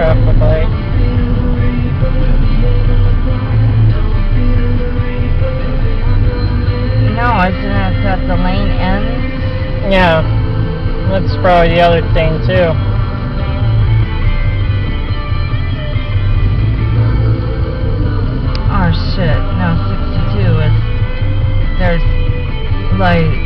probably. No, isn't it that the lane ends? Yeah. That's probably the other thing, too. Oh, shit. No, 62 is... There's, light.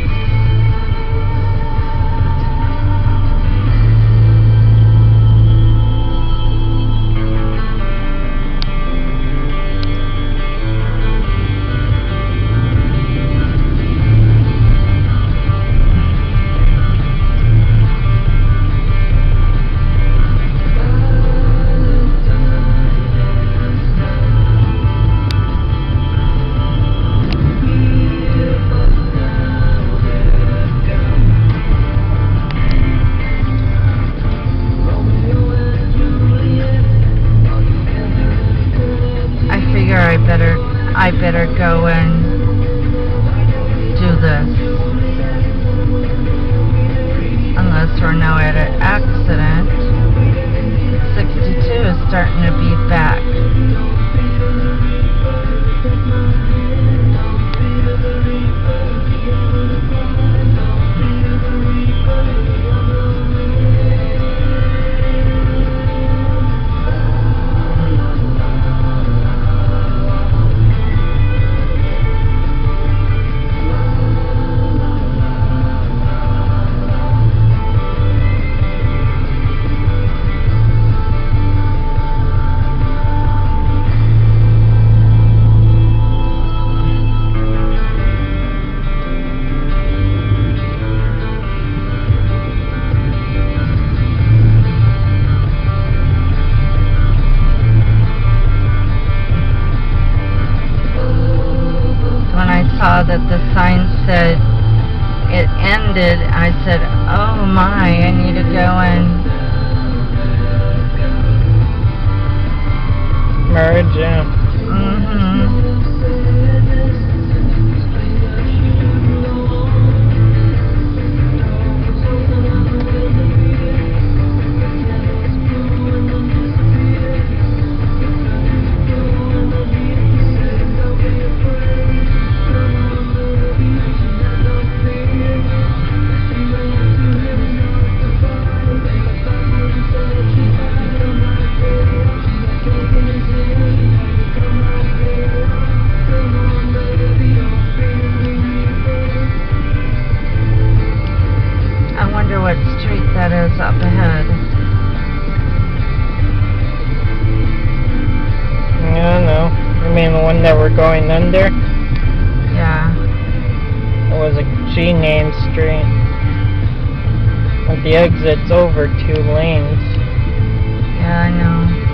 Go and do this. Unless we're now at an accident. 62 is starting to be back. I said, oh my, I need wonder what street that is up ahead. I don't know. I mean the one that we're going under? Yeah. It was a G name street. But the exit's over two lanes. Yeah, I know.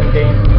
end game.